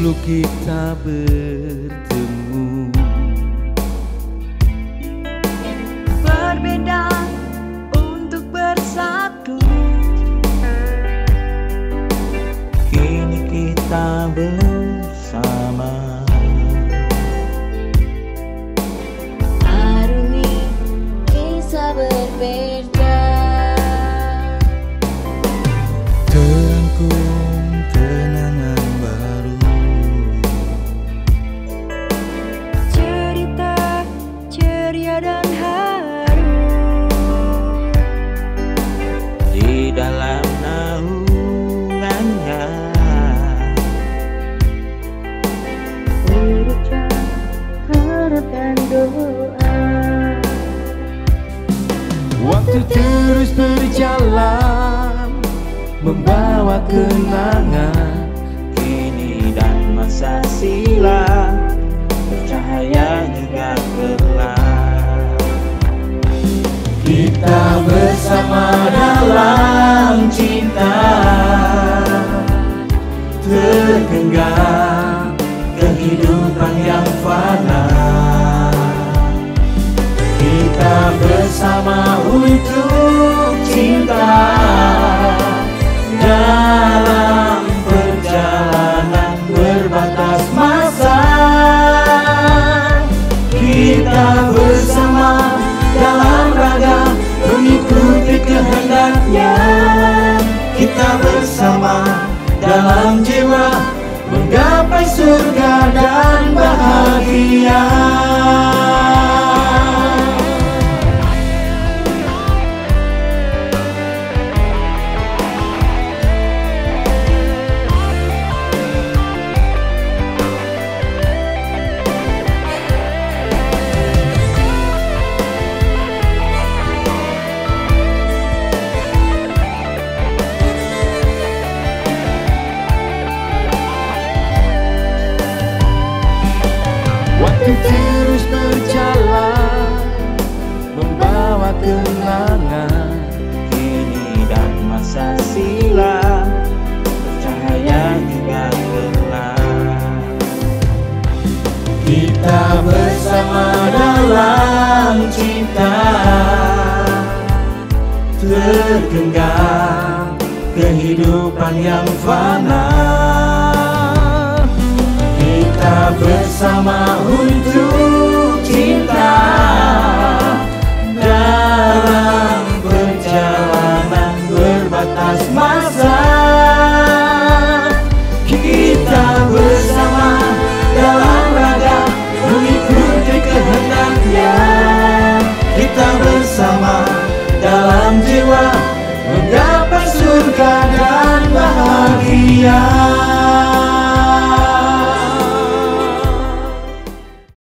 dulu kita bertemu. Berbeda untuk bersatu. Kini kita bersama Waktu terus berjalan Membawa kenangan. Kini dan masa silam Bercahaya juga gelap Kita bersama dalam cinta Tergenggam kehidupan yang fana. Kita bersama untuk cinta Dalam perjalanan berbatas masa. Kita bersama dalam raga Mengikuti kehendaknya. Kita bersama dalam jiwa Menggapai surga Terus berjalan Membawa kenangan. Kini dan masa silam Cahaya juga gelap Kita bersama dalam cinta Tergenggam kehidupan yang fana. Kita bersama